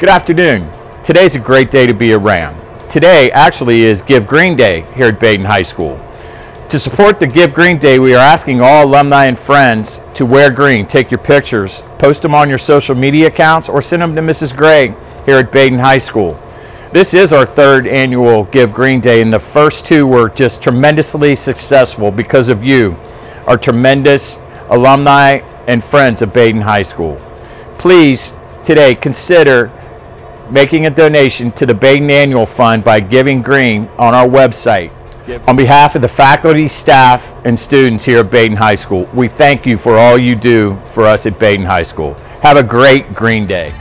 Good afternoon. Today's a great day to be a Ram. Today actually is Give Green Day here at Badin High School. To support the Give Green Day, we are asking all alumni and friends to wear green, take your pictures, post them on your social media accounts, or send them to Mrs. Gray here at Badin High School. This is our third annual Give Green Day, and the first two were just tremendously successful because of you, our tremendous alumni and friends of Badin High School. Please, today, consider making a donation to the Badin Annual Fund by giving green on our website. On behalf of the faculty, staff, and students here at Badin High School, we thank you for all you do for us at Badin High School. Have a great Green Day.